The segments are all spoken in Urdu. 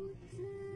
不知。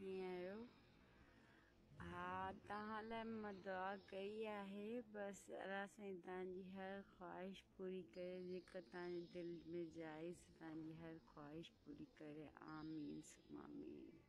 مشنیರು تعالی میں دعا کئی ہے بس اللہ سے تھی ہر خواہش پوری کرے جے تھی دل میں جائز تھی جی ہر خواہش پوری کرے۔ آمین سم آمین